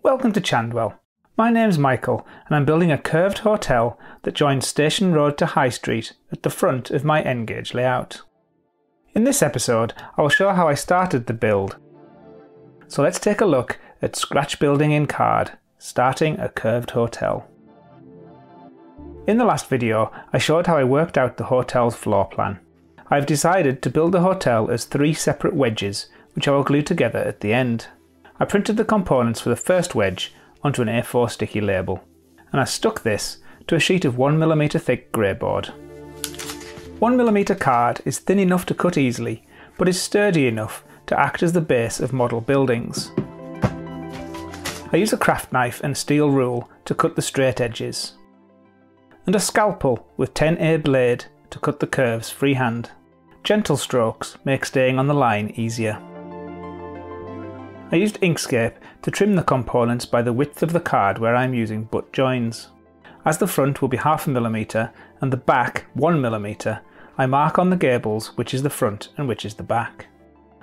Welcome to Chandwell. My name's Michael and I'm building a curved hotel that joins Station Road to High Street at the front of my N-gauge layout. In this episode I will show how I started the build. So let's take a look at scratch building in card, starting a curved hotel. In the last video I showed how I worked out the hotel's floor plan. I've decided to build the hotel as three separate wedges which I will glue together at the end. I printed the components for the first wedge onto an A4 sticky label, and I stuck this to a sheet of 1mm thick grey board. 1mm card is thin enough to cut easily, but is sturdy enough to act as the base of model buildings. I use a craft knife and steel rule to cut the straight edges, and a scalpel with 10A blade to cut the curves freehand. Gentle strokes make staying on the line easier. I used Inkscape to trim the components by the width of the card where I am using butt joins. As the front will be half a millimetre and the back one millimetre, I mark on the gables which is the front and which is the back.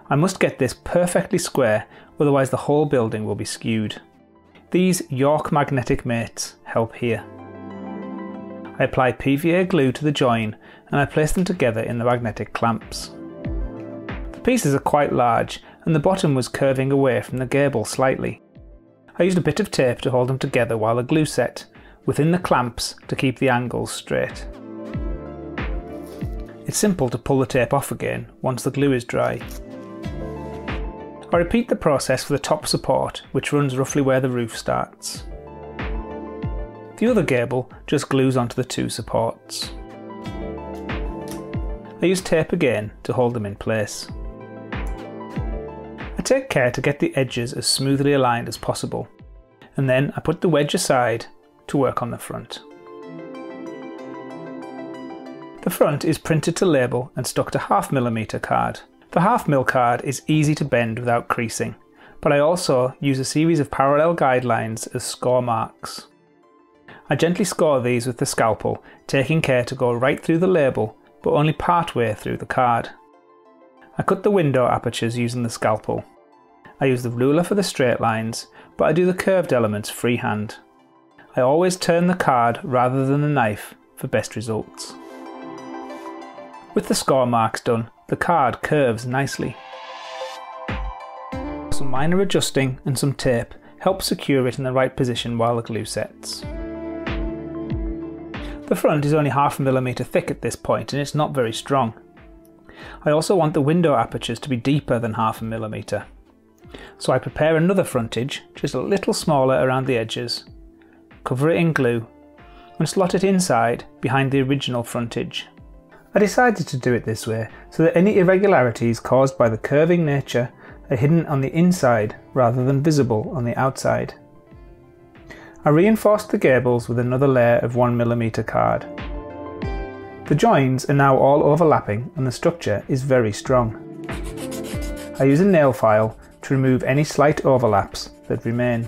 I must get this perfectly square otherwise the whole building will be skewed. These York magnetic mates help here. I apply PVA glue to the join and I place them together in the magnetic clamps. The pieces are quite large and the bottom was curving away from the gable slightly. I used a bit of tape to hold them together while the glue set, within the clamps to keep the angles straight. It's simple to pull the tape off again once the glue is dry. I repeat the process for the top support, which runs roughly where the roof starts. The other gable just glues onto the two supports. I use tape again to hold them in place. Take care to get the edges as smoothly aligned as possible, and then I put the wedge aside to work on the front. The front is printed to label and stuck to half millimetre card. The half mil card is easy to bend without creasing, but I also use a series of parallel guidelines as score marks. I gently score these with the scalpel, taking care to go right through the label, but only part way through the card. I cut the window apertures using the scalpel. I use the ruler for the straight lines, but I do the curved elements freehand. I always turn the card rather than the knife for best results. With the score marks done, the card curves nicely. Some minor adjusting and some tape help secure it in the right position while the glue sets. The front is only half a millimetre thick at this point and it's not very strong. I also want the window apertures to be deeper than half a millimetre. So I prepare another frontage, just a little smaller around the edges, cover it in glue, and slot it inside behind the original frontage. I decided to do it this way so that any irregularities caused by the curving nature are hidden on the inside rather than visible on the outside. I reinforced the gables with another layer of 1mm card. The joins are now all overlapping and the structure is very strong. I use a nail file to remove any slight overlaps that remain.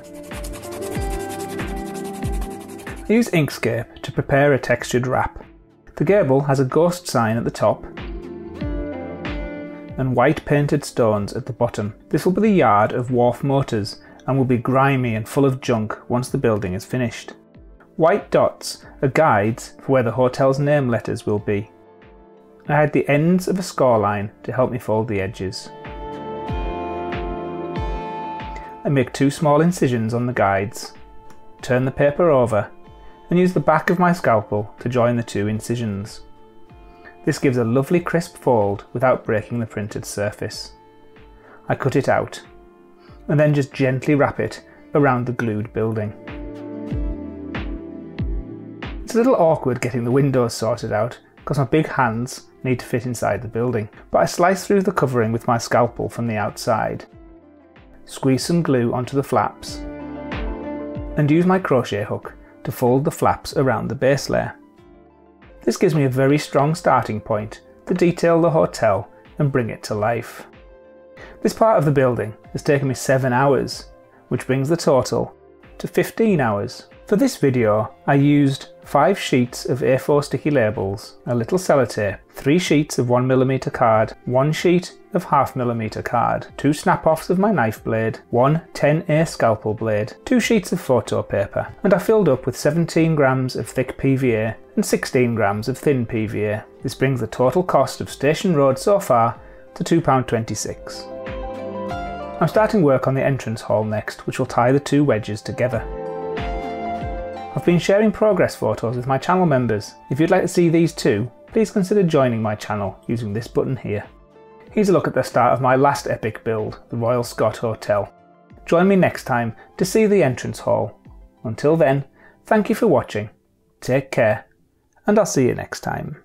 Use Inkscape to prepare a textured wrap. The gable has a ghost sign at the top and white painted stones at the bottom. This will be the yard of Wharf Motors and will be grimy and full of junk once the building is finished. White dots are guides for where the hotel's name letters will be. I had the ends of a score line to help me fold the edges. I make two small incisions on the guides, turn the paper over and use the back of my scalpel to join the two incisions. This gives a lovely crisp fold without breaking the printed surface. I cut it out and then just gently wrap it around the glued building. It's a little awkward getting the windows sorted out because my big hands need to fit inside the building, but I slice through the covering with my scalpel from the outside, squeeze some glue onto the flaps, and use my crochet hook to fold the flaps around the base layer. This gives me a very strong starting point to detail the hotel and bring it to life. This part of the building has taken me 7 hours, which brings the total to 15 hours. For this video I used 5 sheets of A4 sticky labels, a little sellotape, 3 sheets of 1mm card, 1 sheet of half millimeter card, 2 snap-offs of my knife blade, 1 10A scalpel blade, 2 sheets of photo paper, and I filled up with 17 grams of thick PVA and 16 grams of thin PVA. This brings the total cost of Station Road so far to £2.26. I'm starting work on the entrance hall next, which will tie the two wedges together. I've been sharing progress photos with my channel members. If you'd like to see these too, please consider joining my channel using this button here. Here's a look at the start of my last epic build, the Royal Scott Hotel. Join me next time to see the entrance hall. Until then, thank you for watching, take care, and I'll see you next time.